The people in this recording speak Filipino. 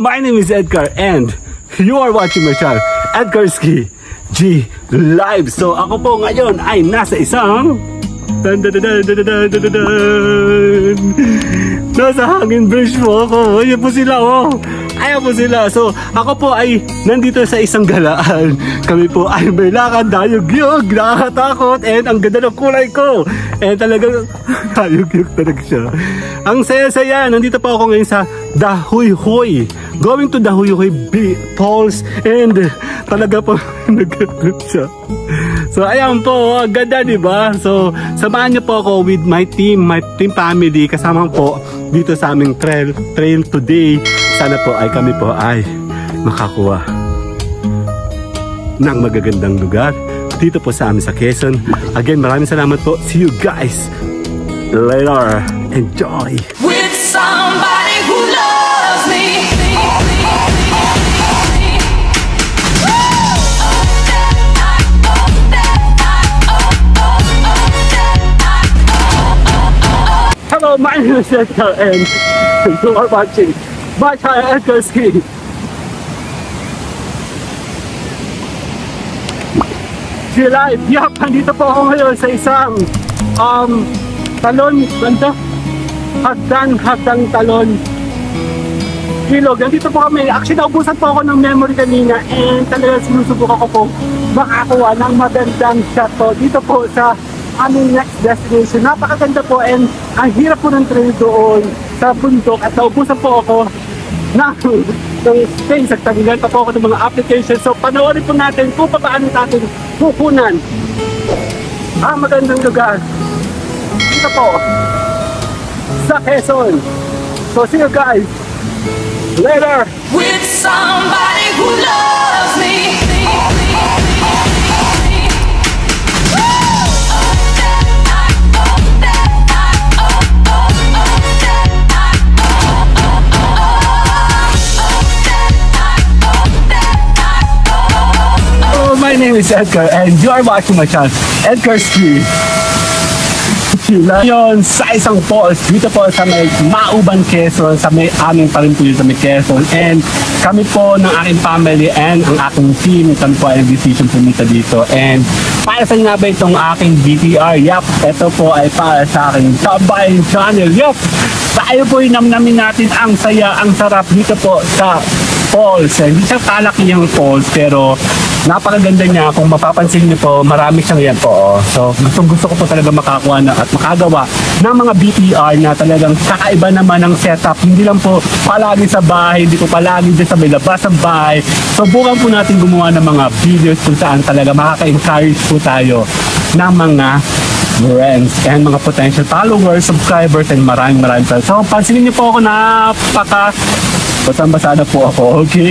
my name is Edgar and you are watching my channel, Edgarski G Live. So ako po ngayon ay nasa isang. Nasa hangin bridge po ako. Ayan po sila oh. Ayan po sila. So ako po ay nandito sa isang galaan. Kami po ay may lakad dayog-yog. Nakakatakot. And ang ganda ng kulay ko. And talagang dayog-yog talaga siya. Ang saya-saya. Nandito po ako ngayon sa Dahuy-Hoy. Going to Dahuy-Hoy Falls. And talaga po nagkaroon siya. So ayan po, ganda di ba? So samahan niyo po ako with my team, my team family kasama po dito sa aming trail, trail today. Sana po ay kami po ay makakuha ng magagandang lugar dito po sa amin sa Quezon. Again, maraming salamat po. See you guys later. Enjoy! with somebody who loves me. Hello, my name is Edgar and you are watching my channel Edgar Ski. Ski Live. Yup, nandito po ako ngayon sa isang um, talon, banda, hagdan, hagdan talon. Ilog. Nandito po kami. Actually, naubusan po ako ng memory kanina and talaga sinusubukan ko po makakuha ng magandang shot po dito po sa aming next destination. Napakaganda po and ang hirap po ng trail doon sa bundok at naubusan po ako ng, ng at tanggal pa po ako ng mga applications. So panoorin po natin kung paano natin kukunan ang magandang lugar dito po sa Quezon. So see you guys later! With somebody who loves is Edgar and you are watching my channel, Edgar Street. Ngayon sa isang falls dito po sa may Mauban, Quezon, sa may aming pa rin po yun sa may Quezon. And kami po ng aking family and ang aking team, kami po ay decision pumunta dito. And para sa nga ba itong aking BTR? Yap, ito po ay para sa aking Tabayan Channel. Yap, tayo po namnamin natin ang saya, ang sarap dito po sa falls. Hindi siya kalaki yung falls pero napakaganda niya. Kung mapapansin niyo po, marami siyang yan po. So gustong gusto ko po talaga makakuha na at makagawa ng mga BTR na talagang kakaiba naman ang setup. Hindi lang po palagi sa bahay, hindi po palagi din sa may labas ng bahay. So bukan po natin gumawa ng mga videos kung saan talaga makaka-encourage po tayo ng mga friends and mga potential followers, subscribers, and maraming maraming salamat. So, pansinin niyo po ako napaka basang-basa po ako, okay?